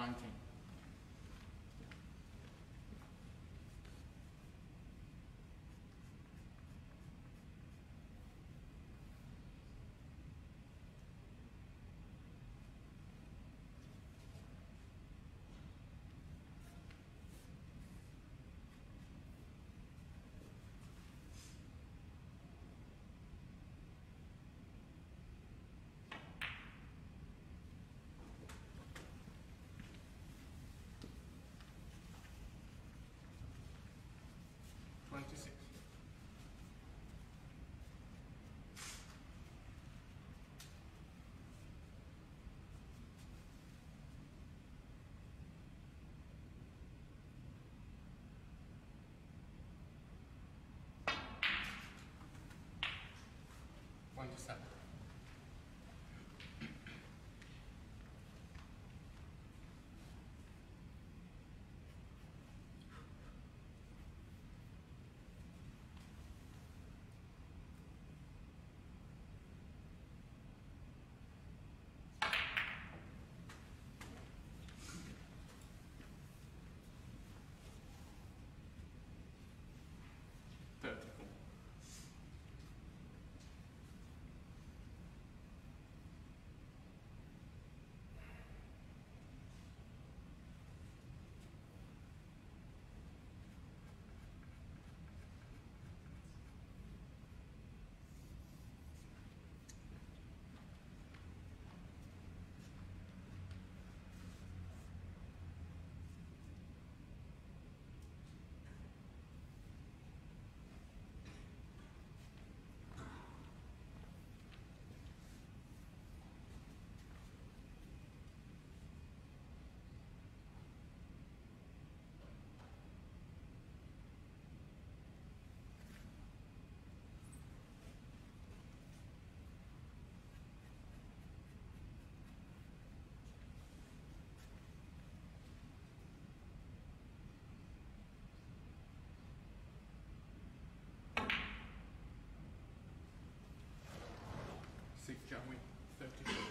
19. 27. John Wick. Thirty-four.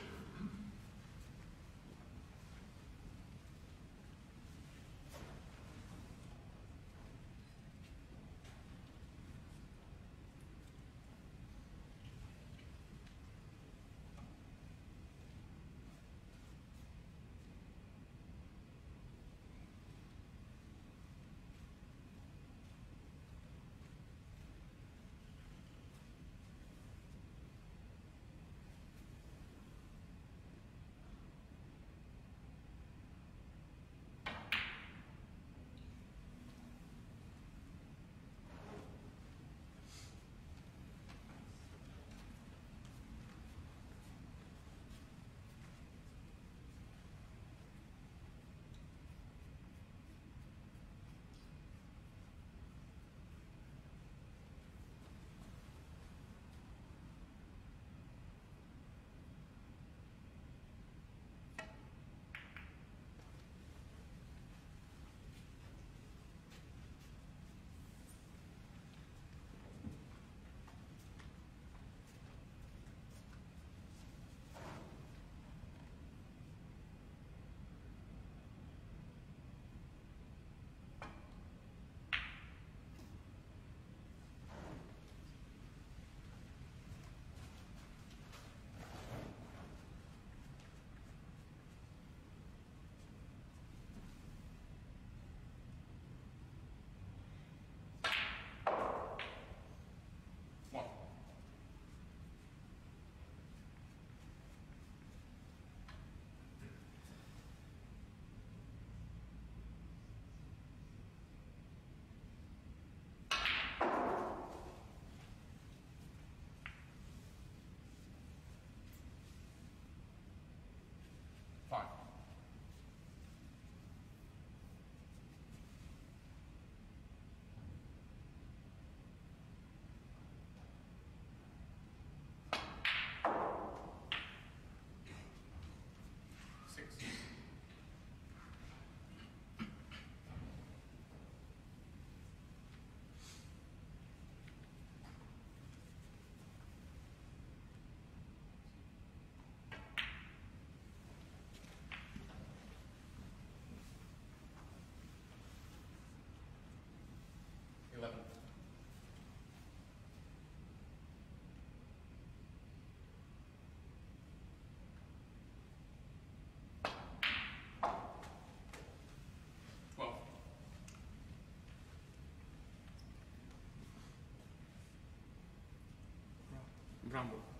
Crumble.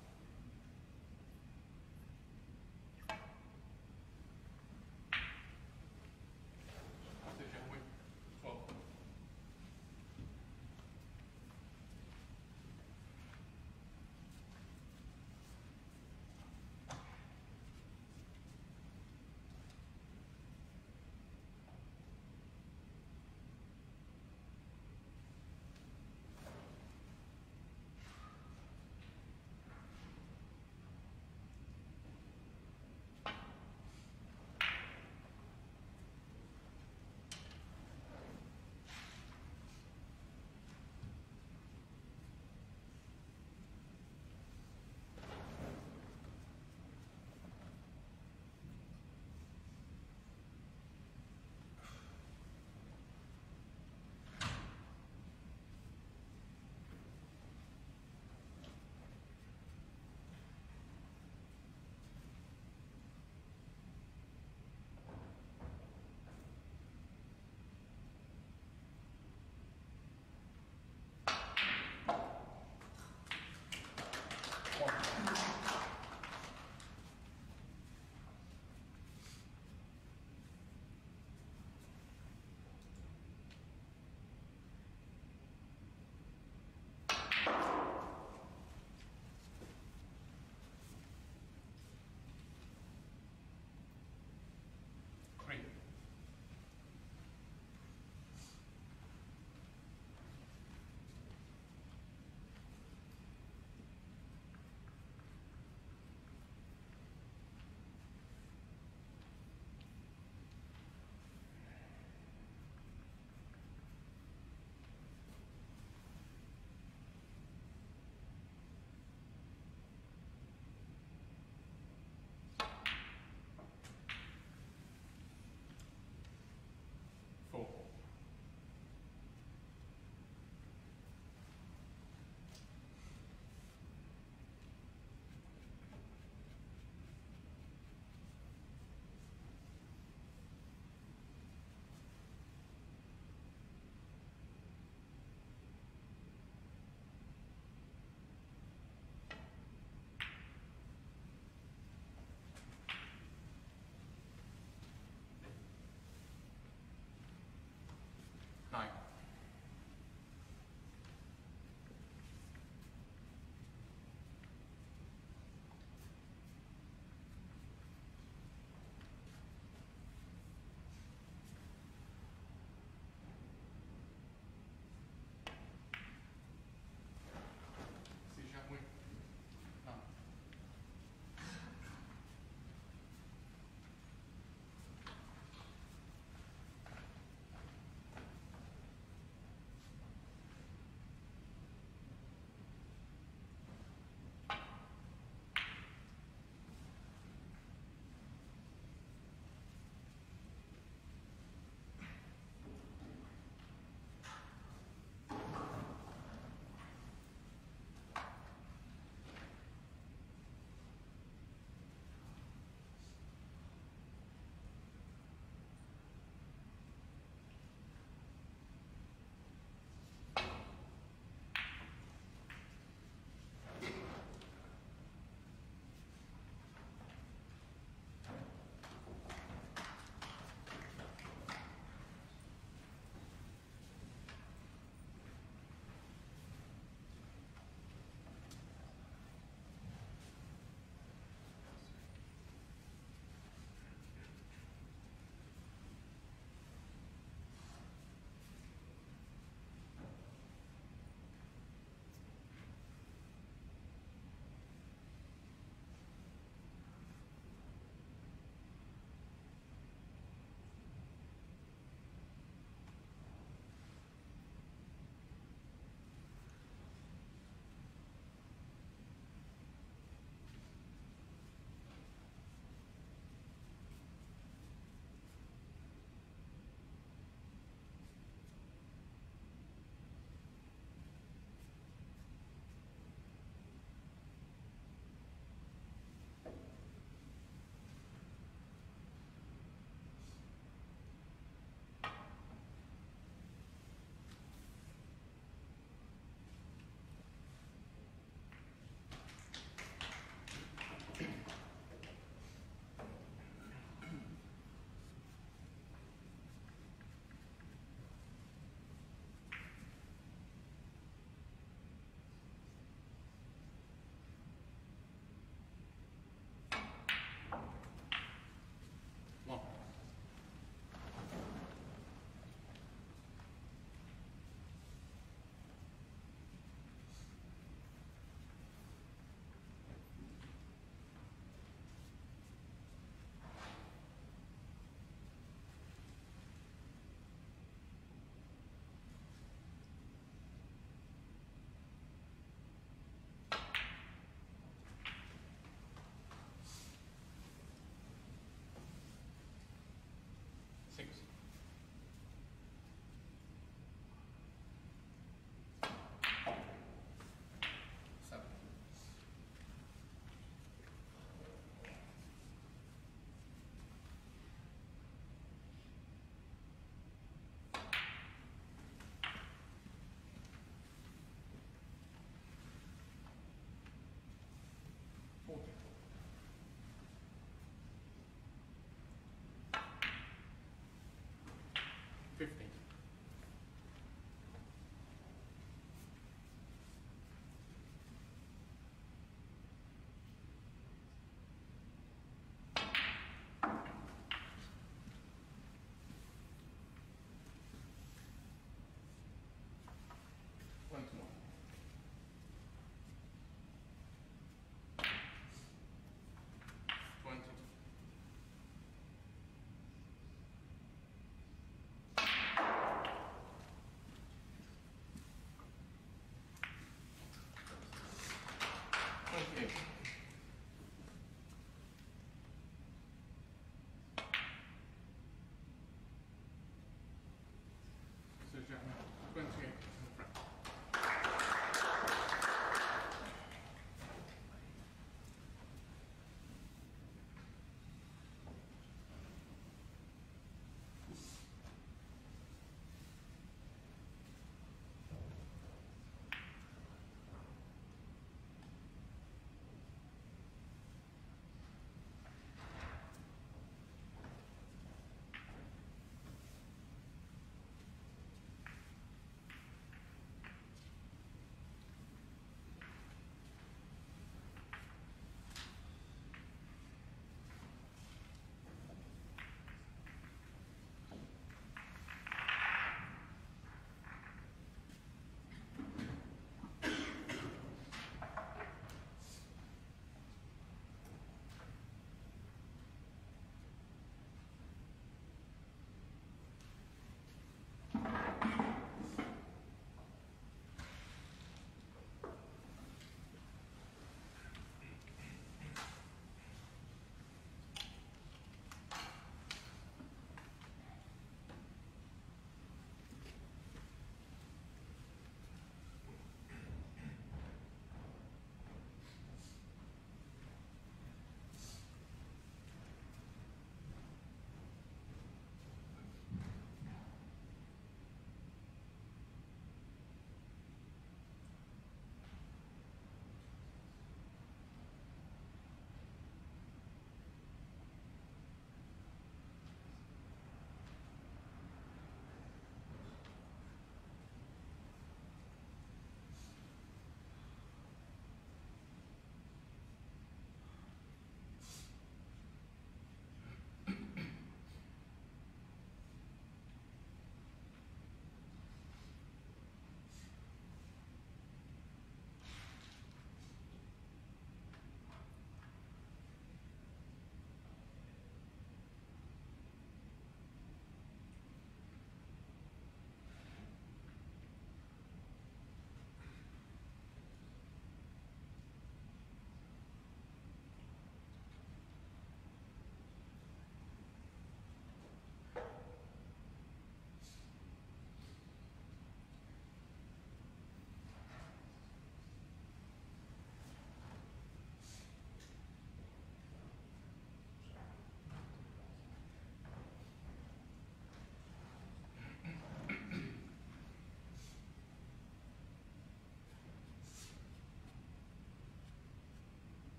Okay.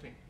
Fourteen.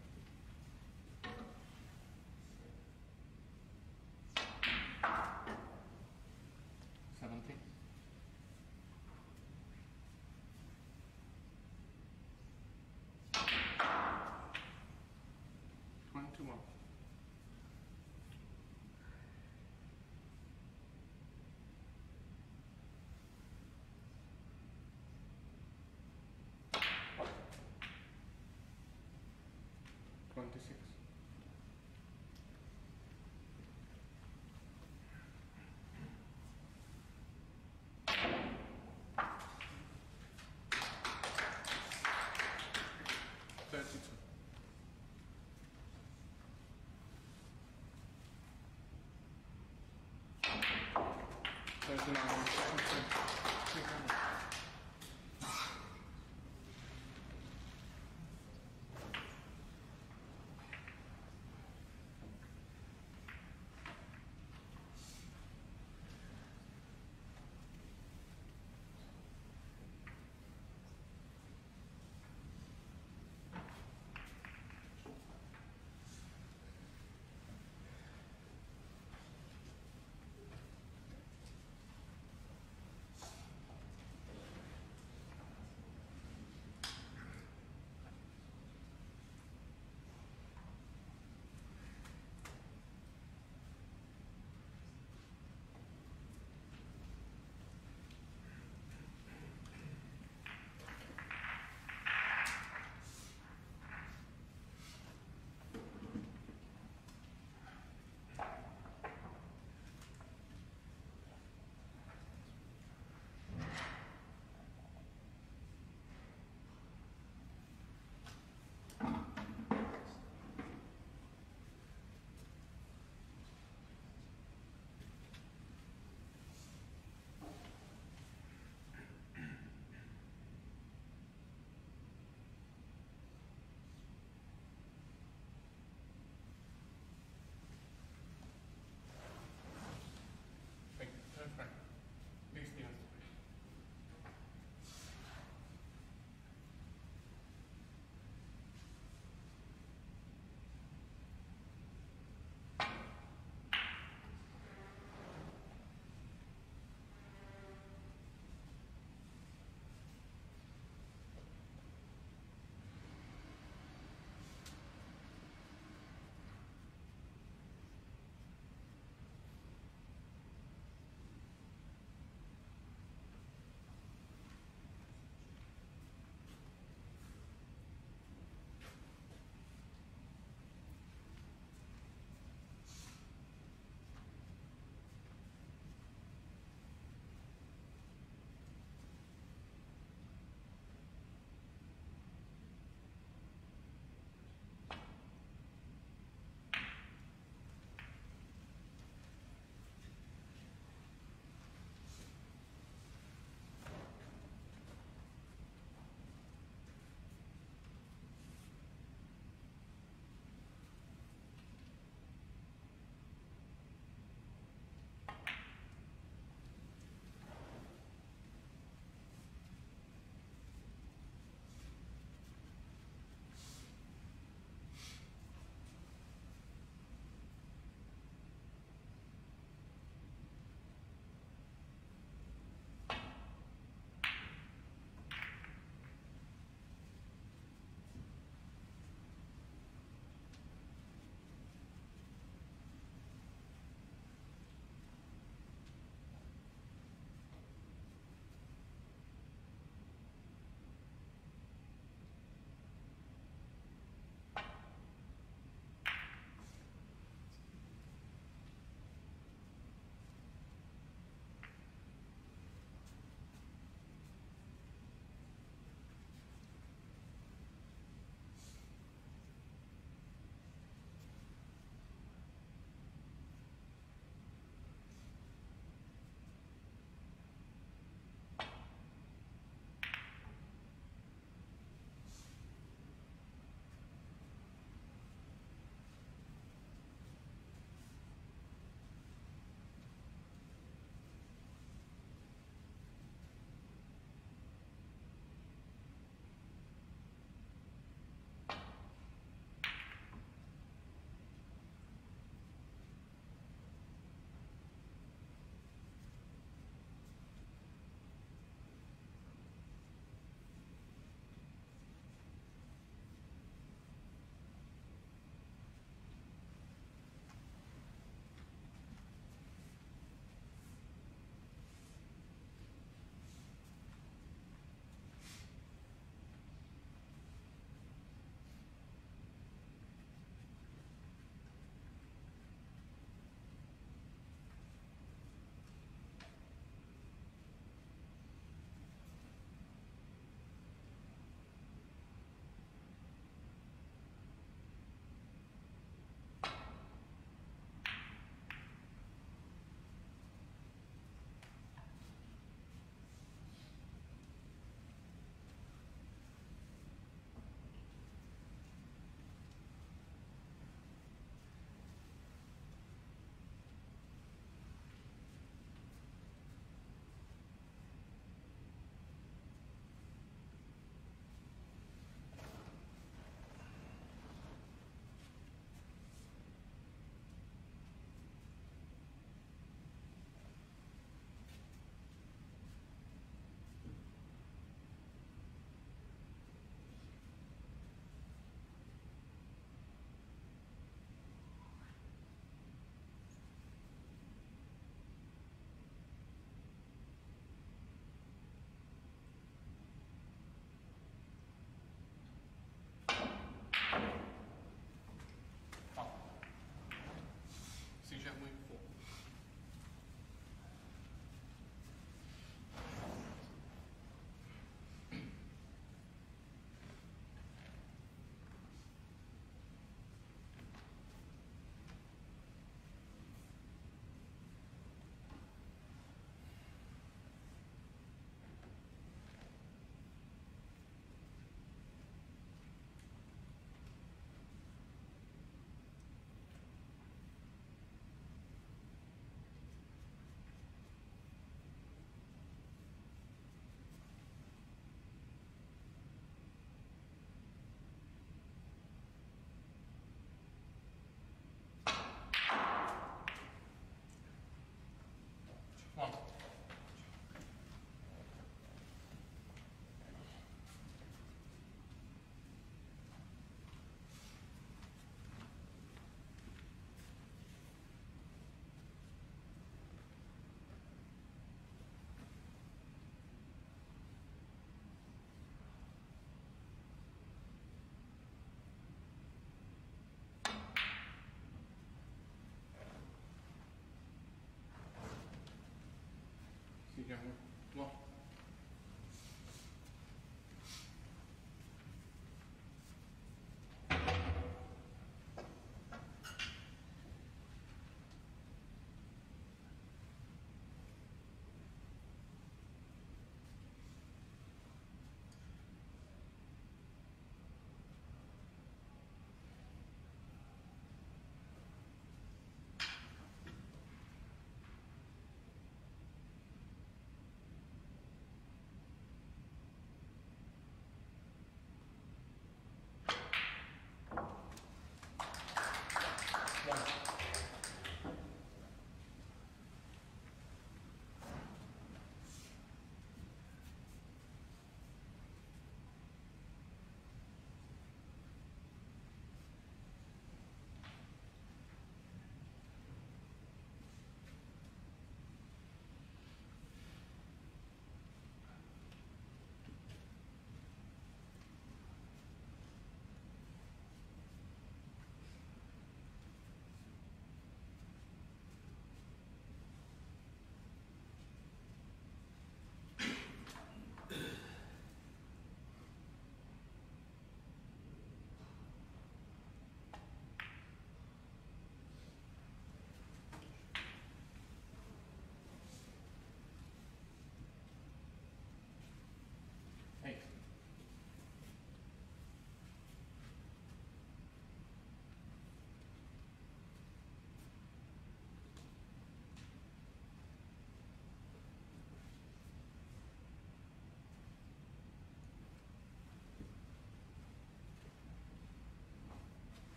Thirty-nine. Three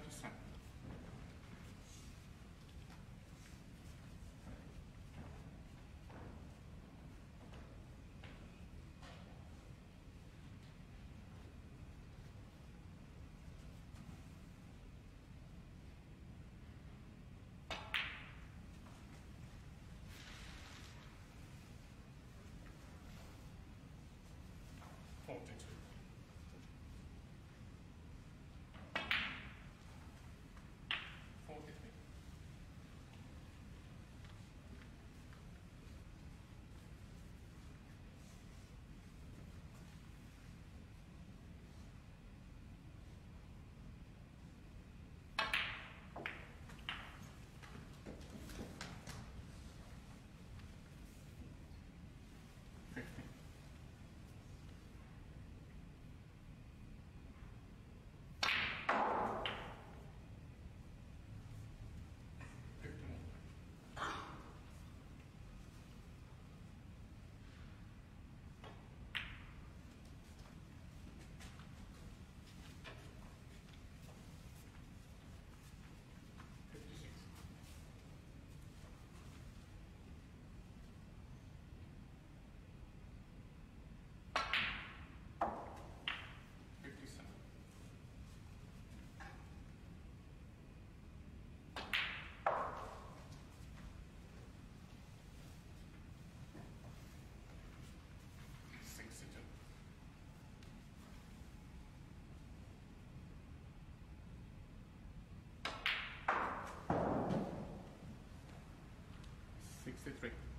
percent. Politics. Sixty-three.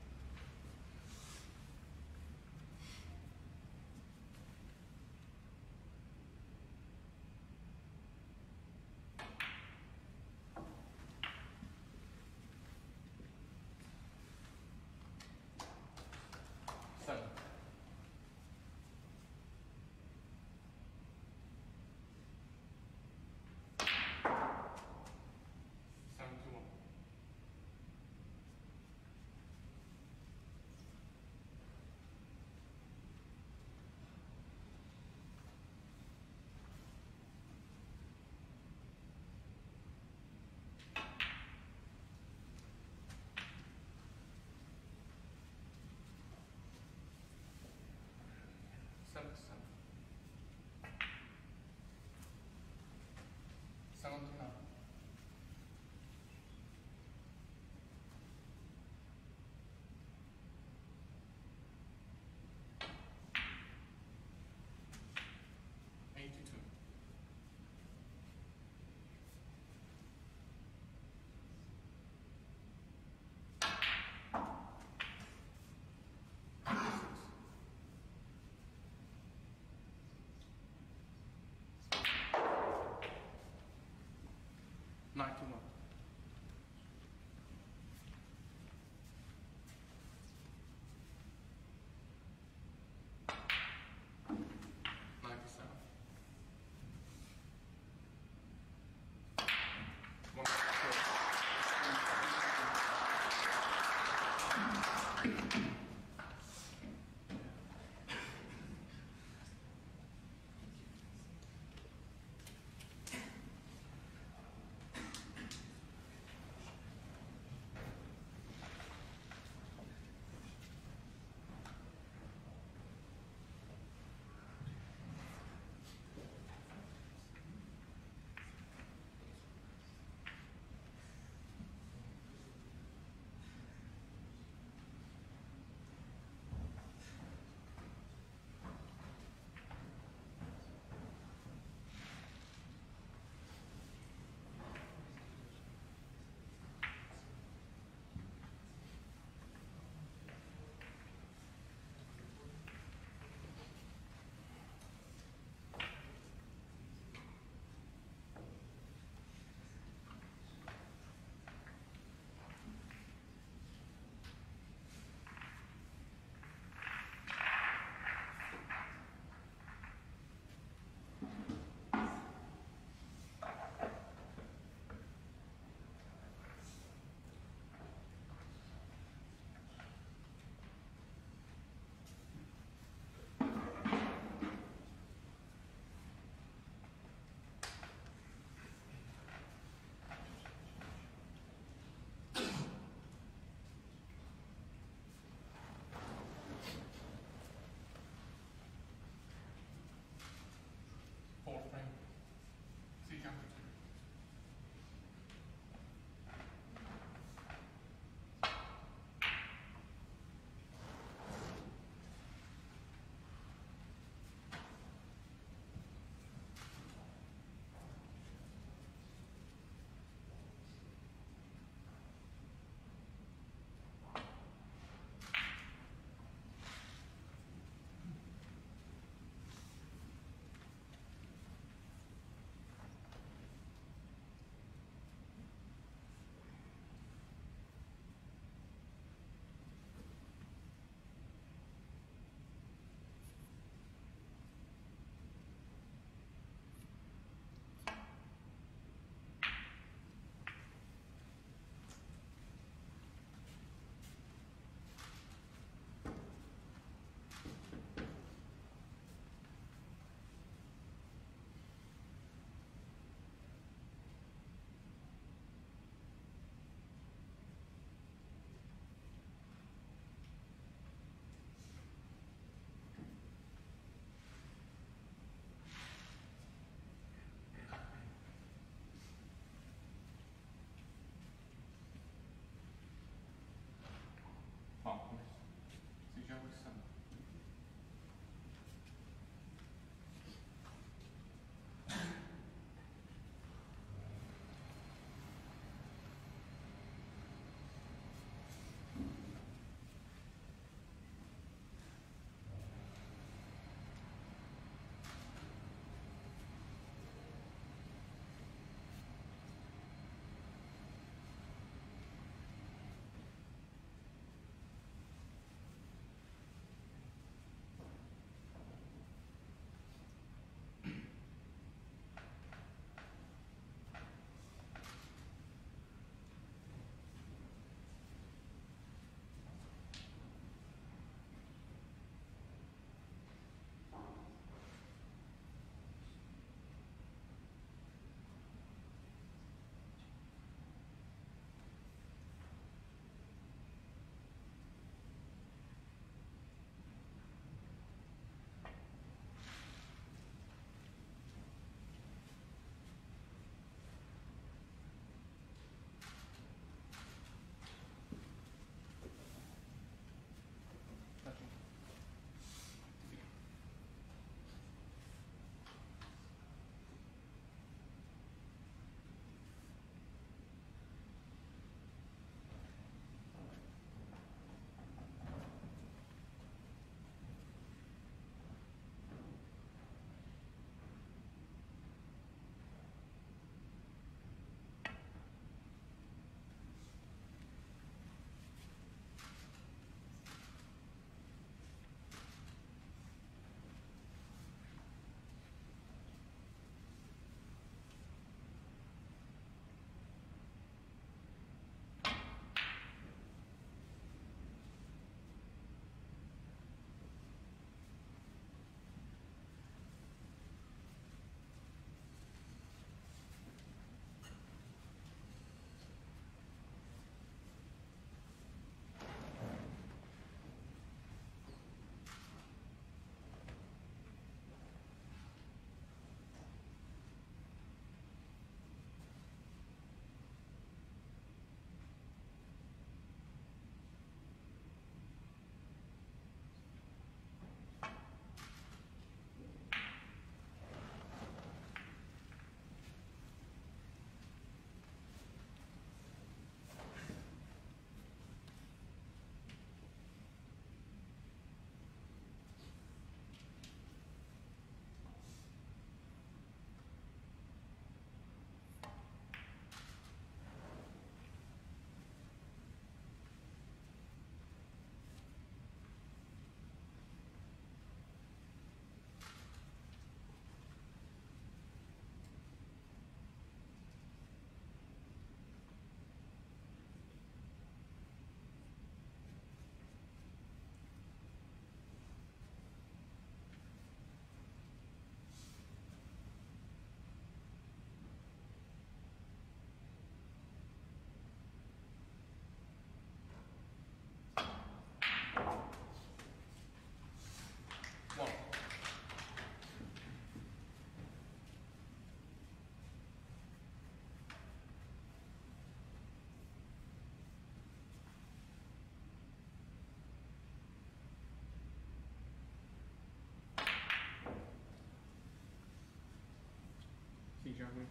One.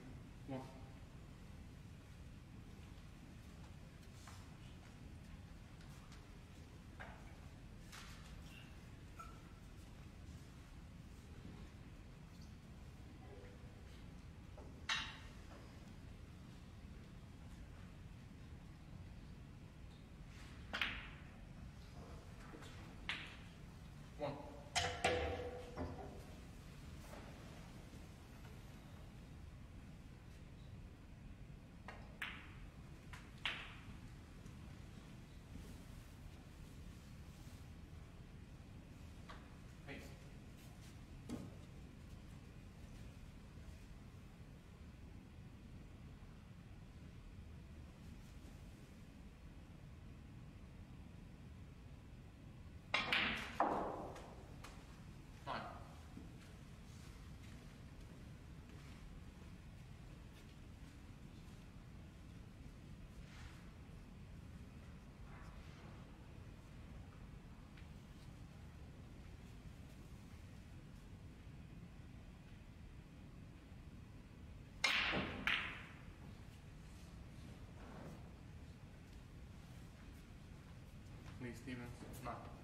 One. Lee Stephens, nine.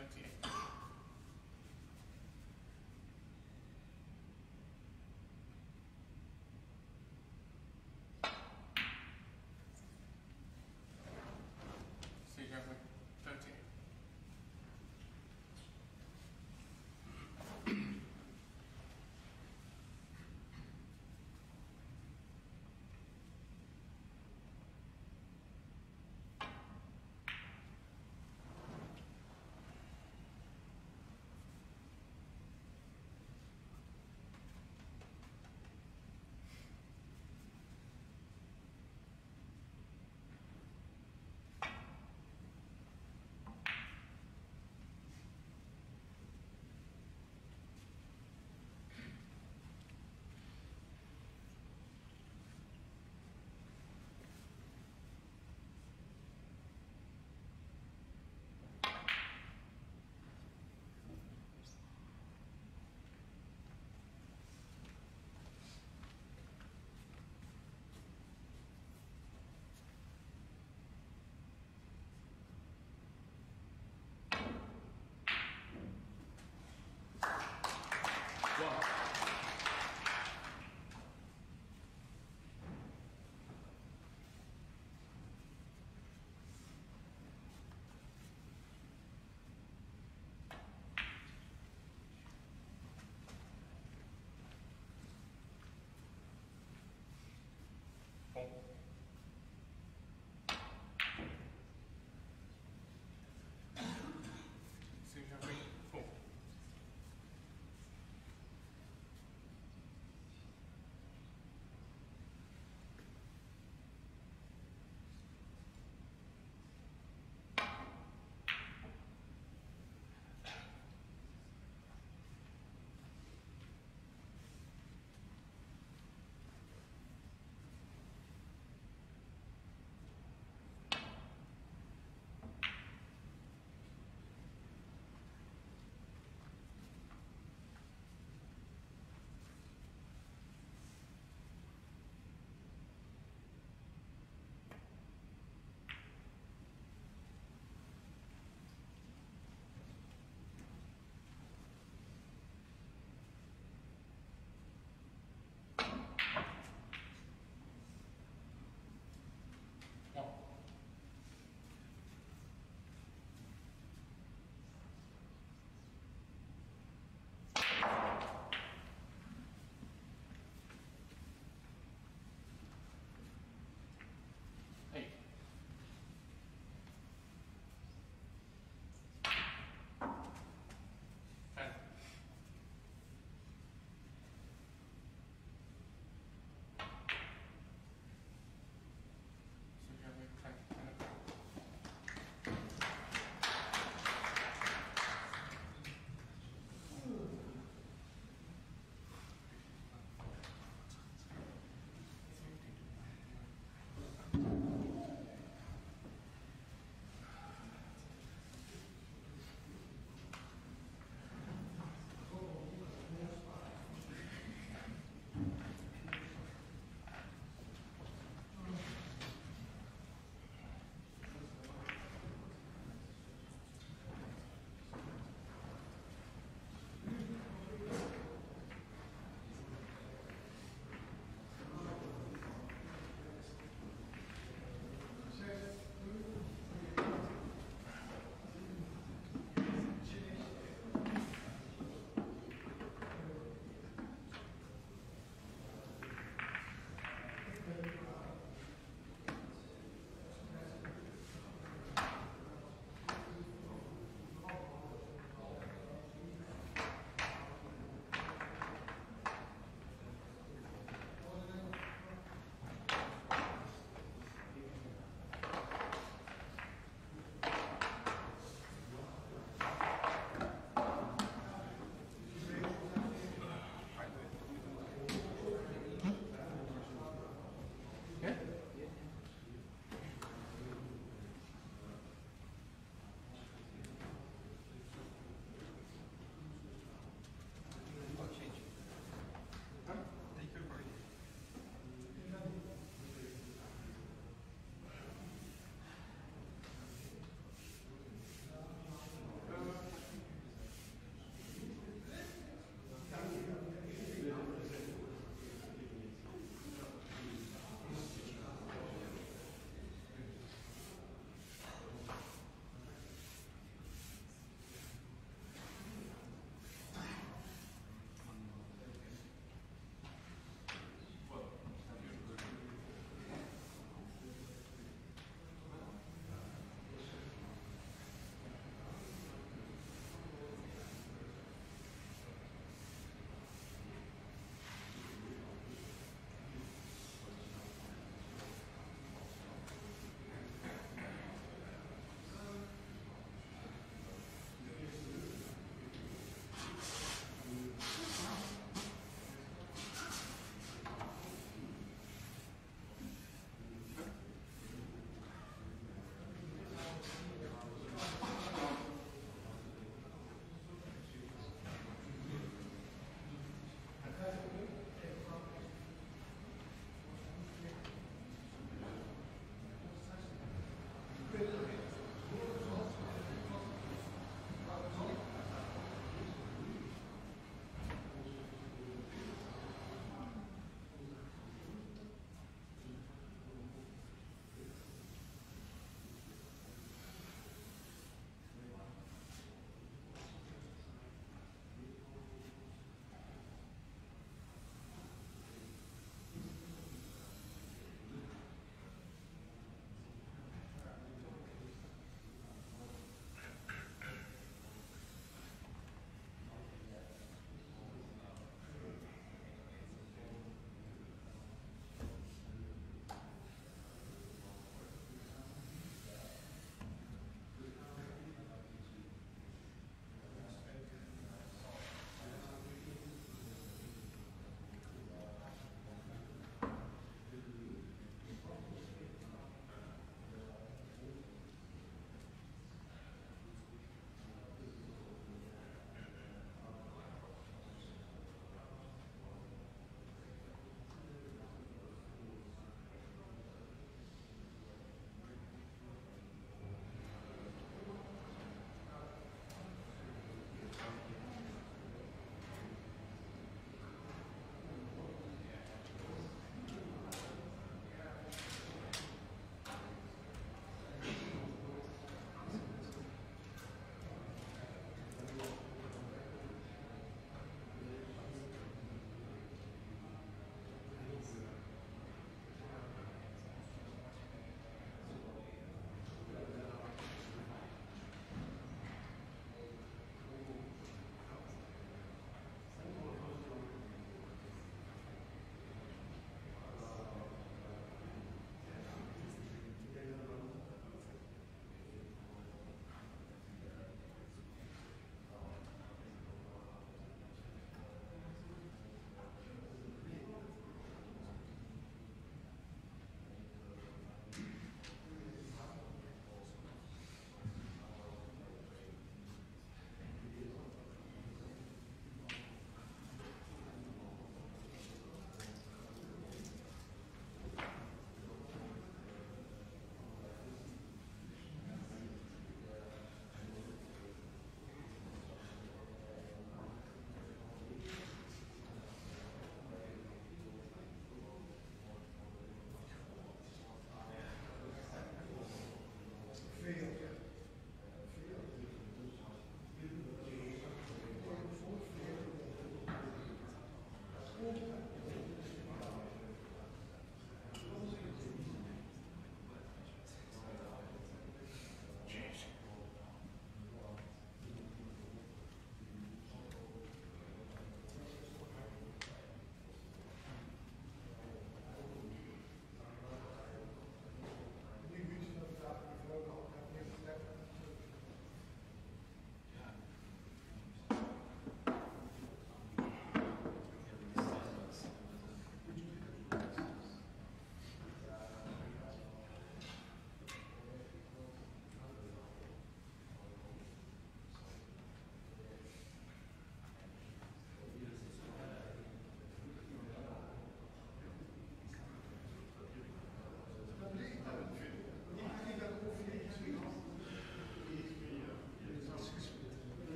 Okay.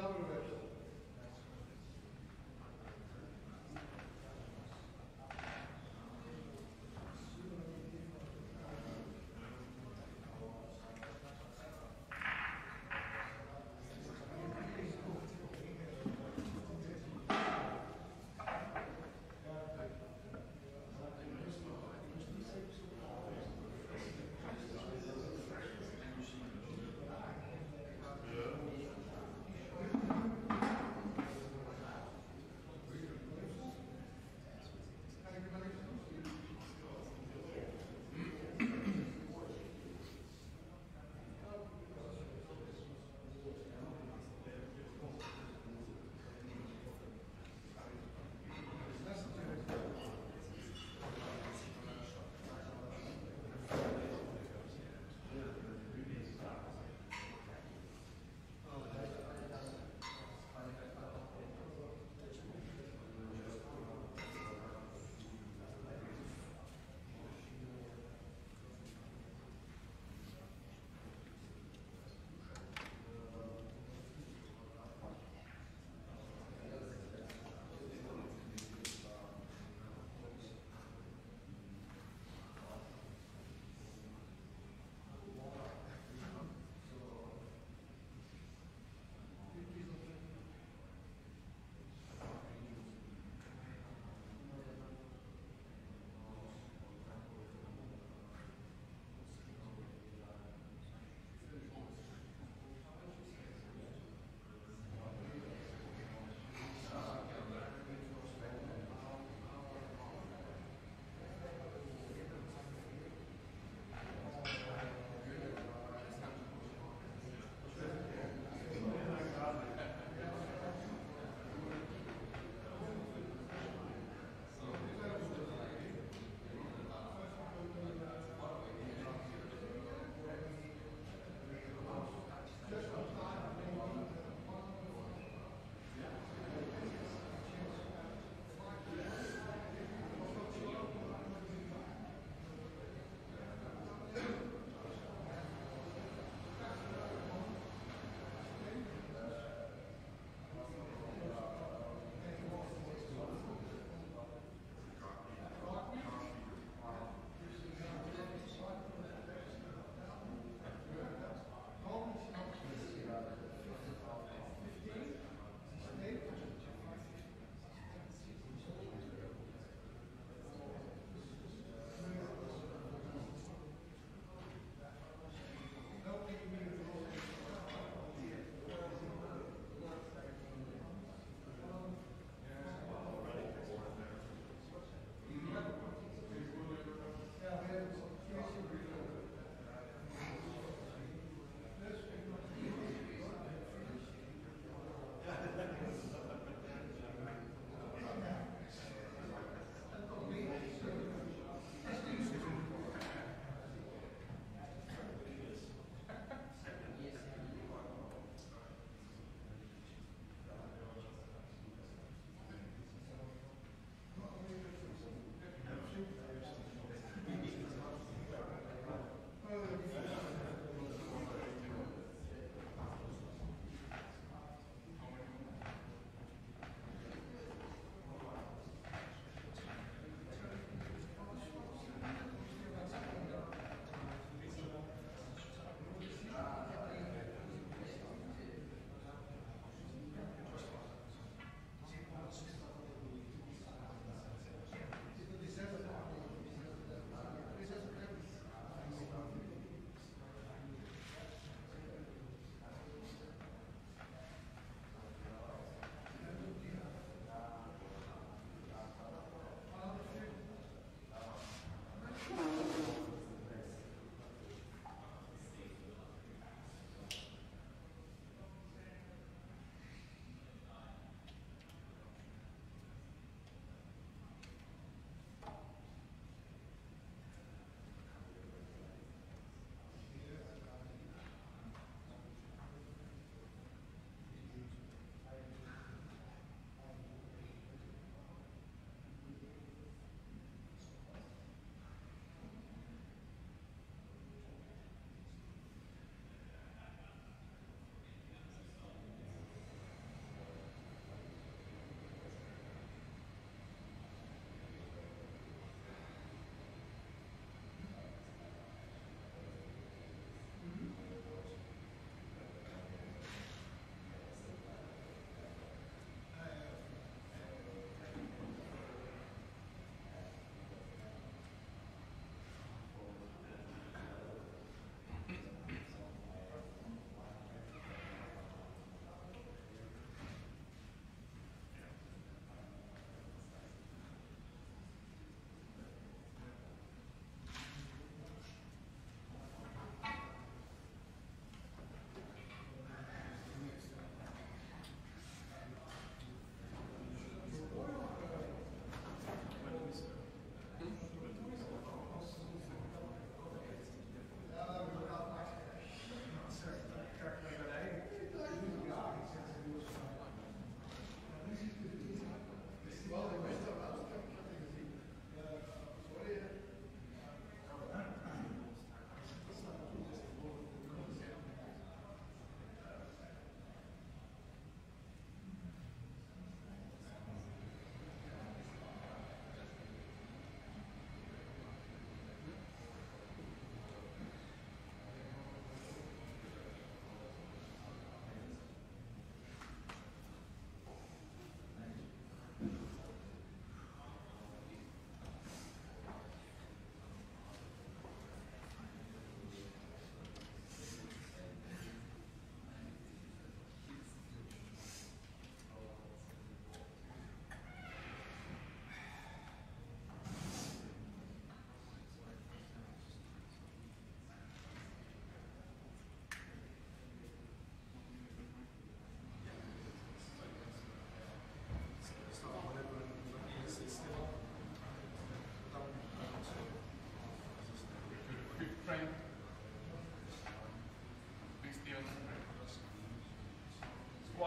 Thank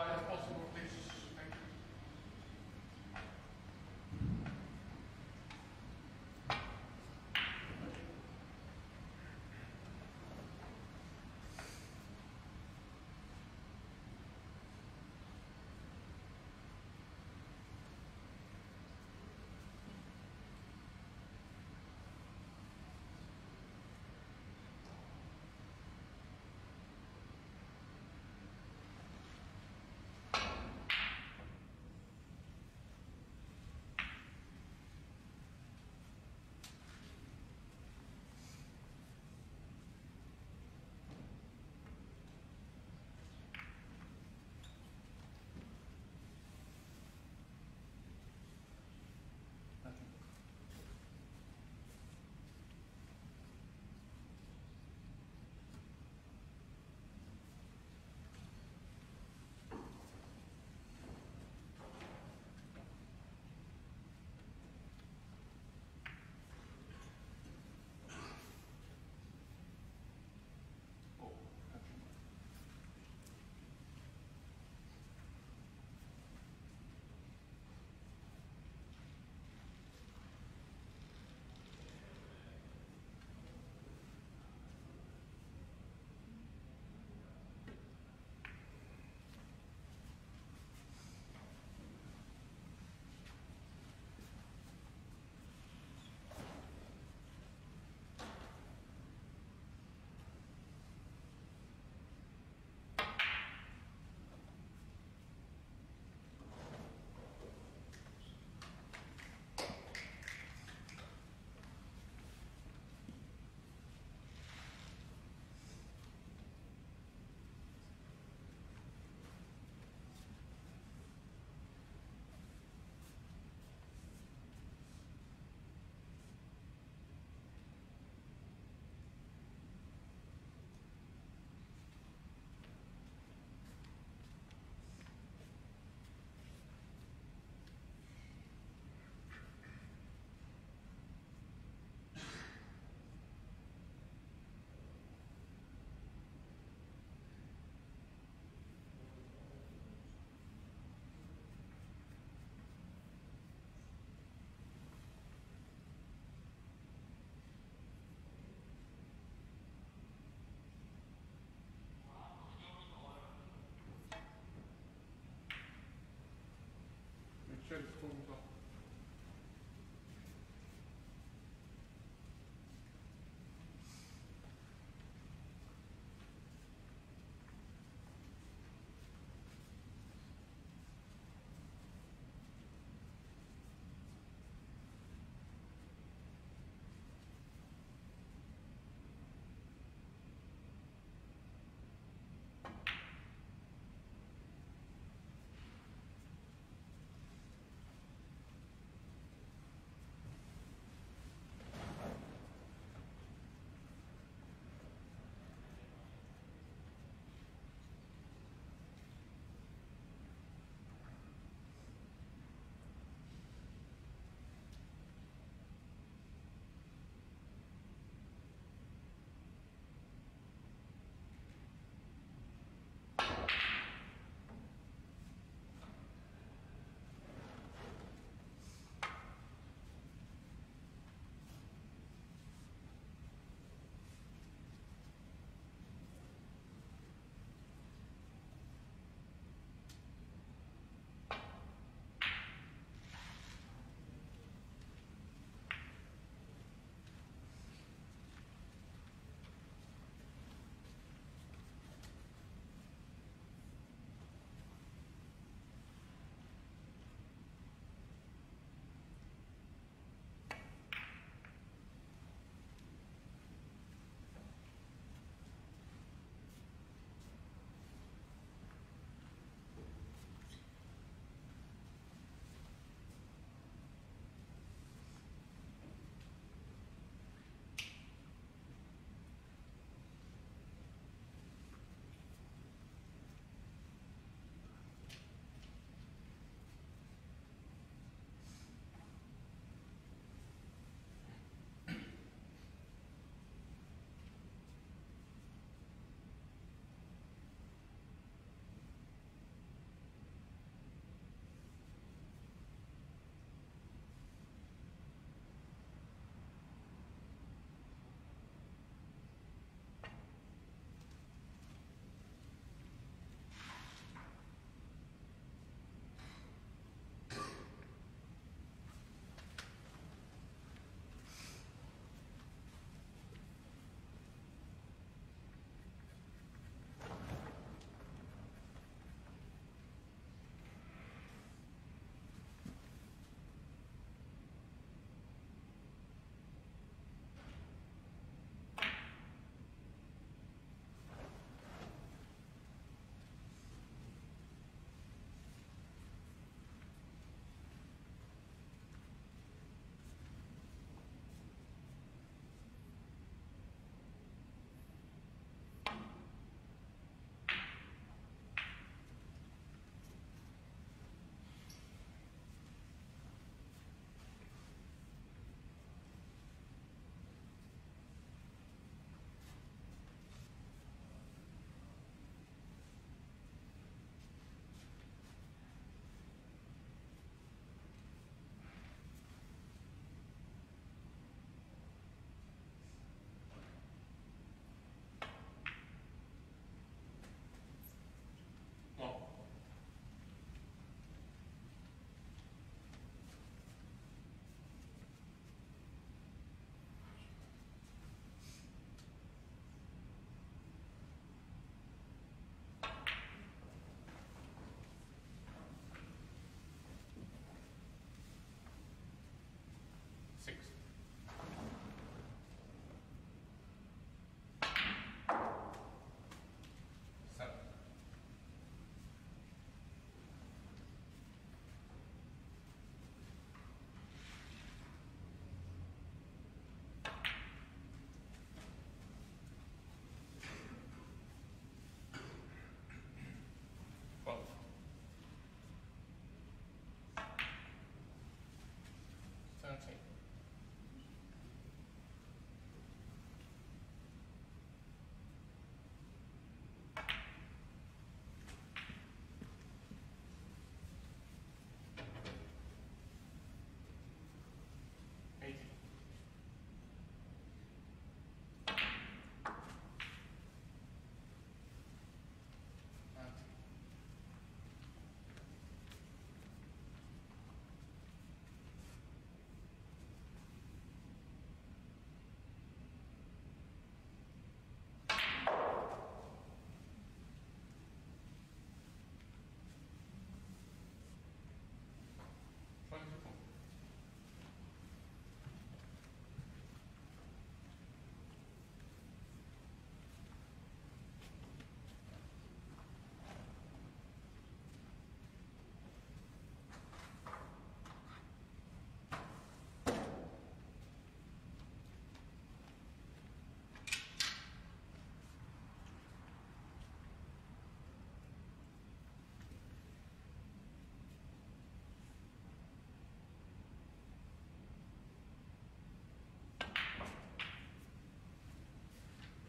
quiet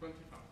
25.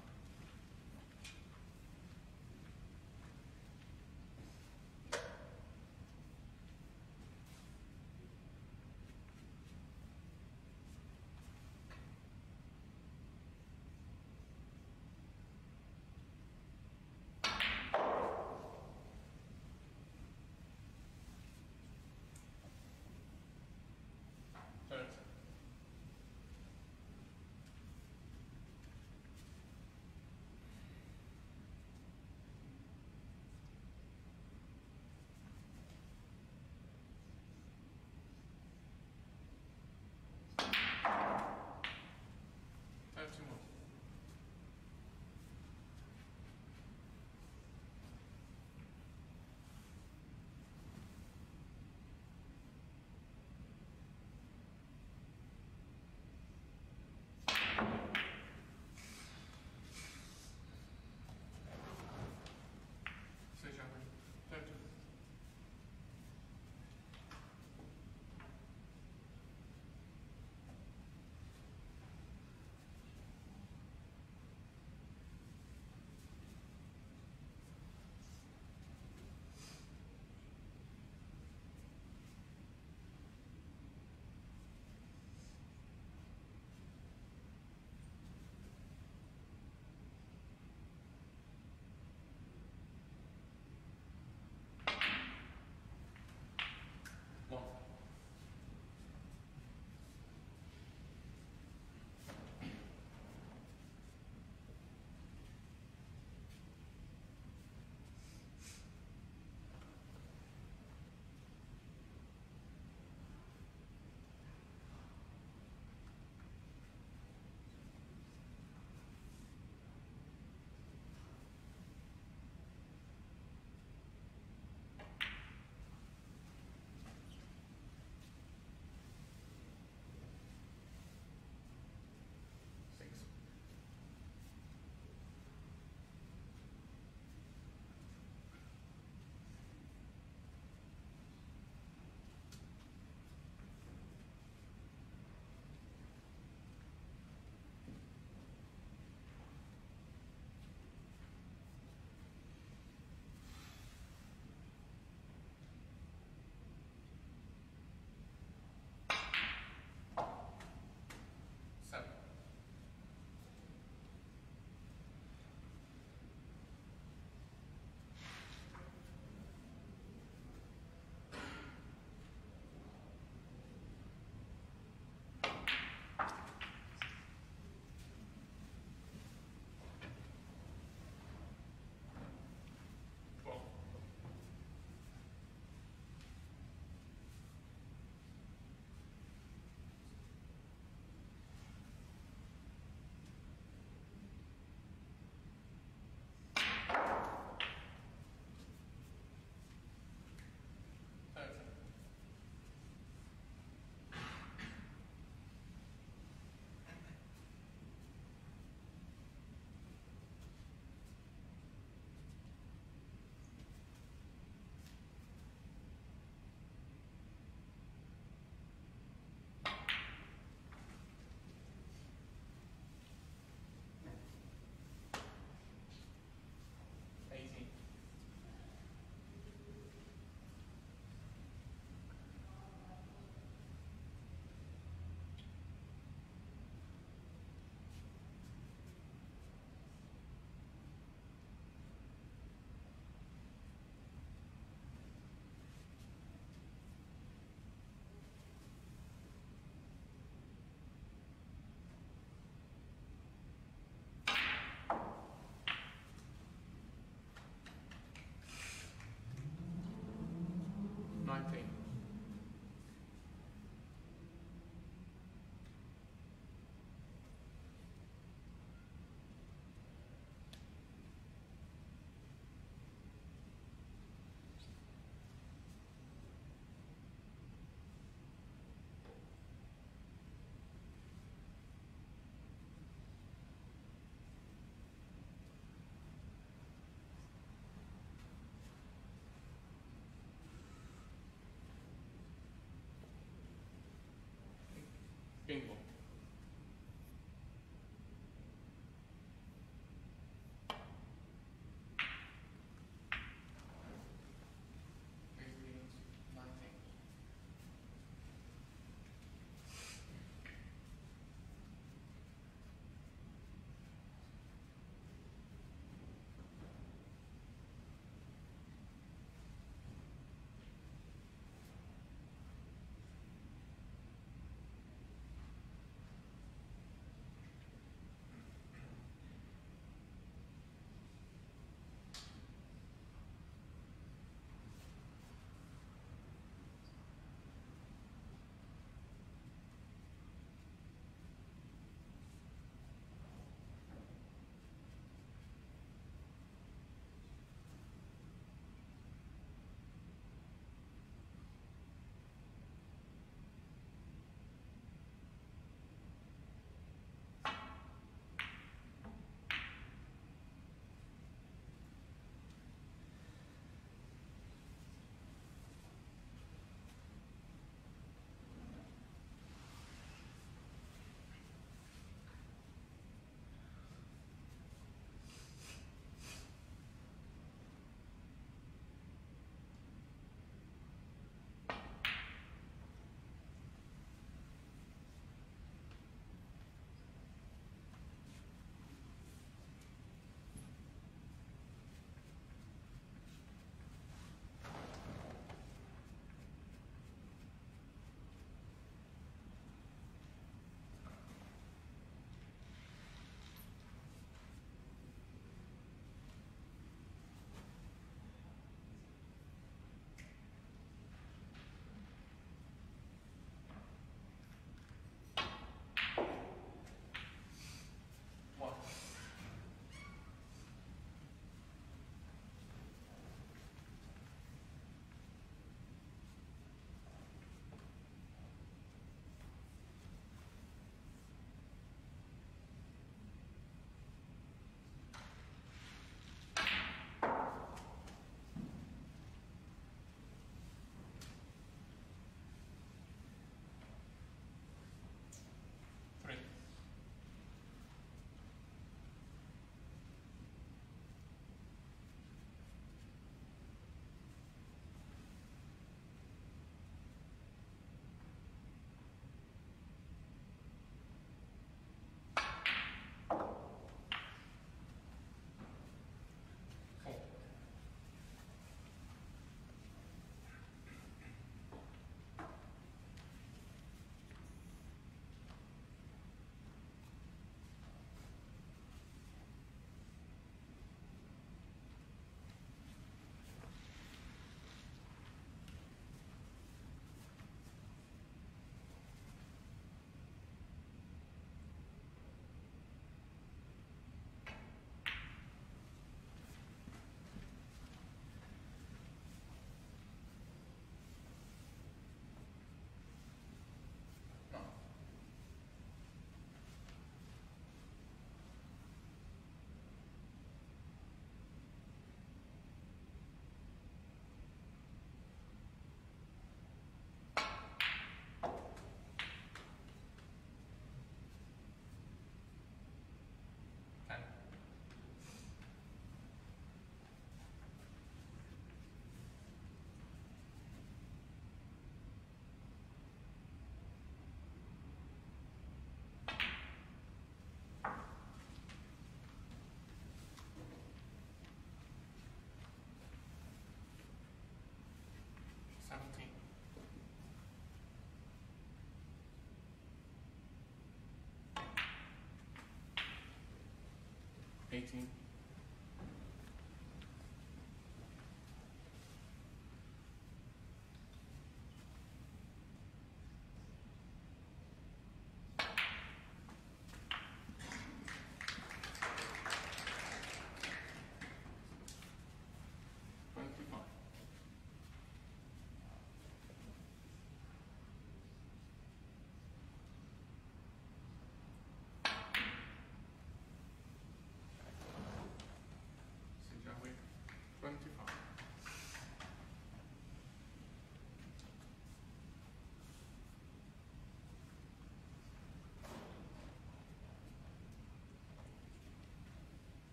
18.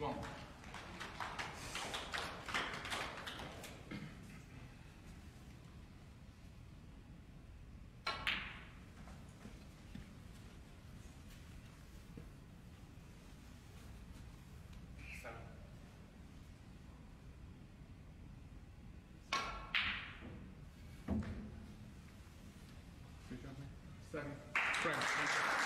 One. Si Jiahui. Seven. Friends.